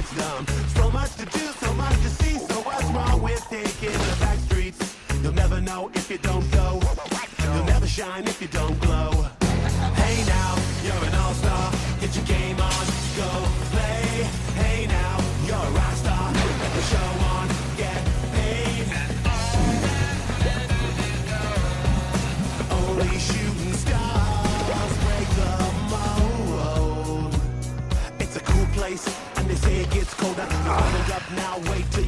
Gets dumb. So much to do, so much to see. So what's wrong with taking the back streets? You'll never know if you don't go. You'll never shine if you don't glow. Hey now, you're an all-star. Get your game on,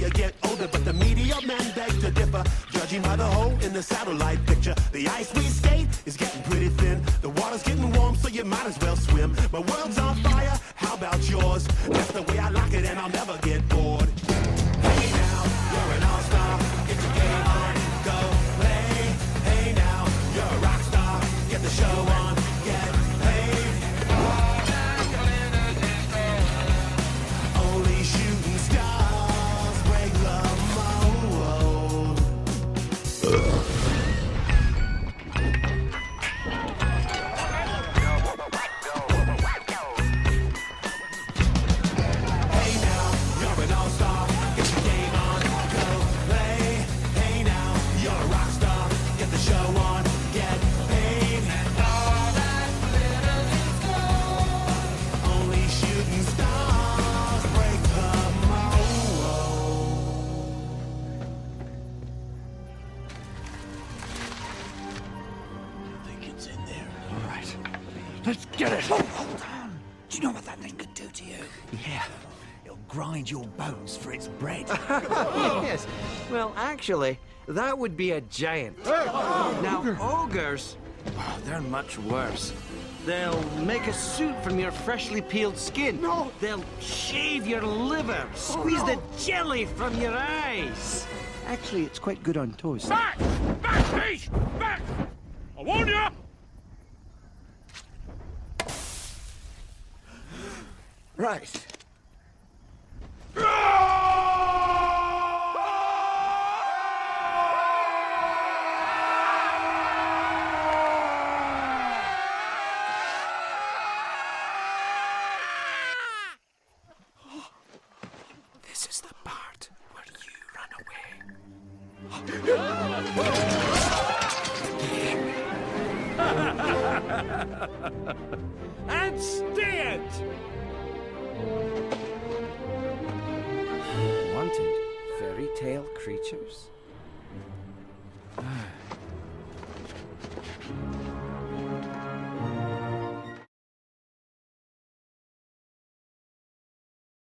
you get older. But the media men beg to differ, judging by the hole in the satellite picture. The ice we skate is getting pretty thin. The water's getting warm, so you might as well swim. My world's on fire, how about yours? That's the way Let's get it. Oh, hold on. Do you know what that thing could do to you? Yeah. It'll grind your bones for its bread. yes. Well, actually, that would be a giant. Now, ogres, oh, they're much worse. They'll make a suit from your freshly peeled skin. No. They'll shave your liver, oh, squeeze the jelly from your eyes. Actually, it's quite good on toast. Back! Back, please! Back! I warn you! Right. This is the part where you run away. And stay it! Wanted fairy tale creatures?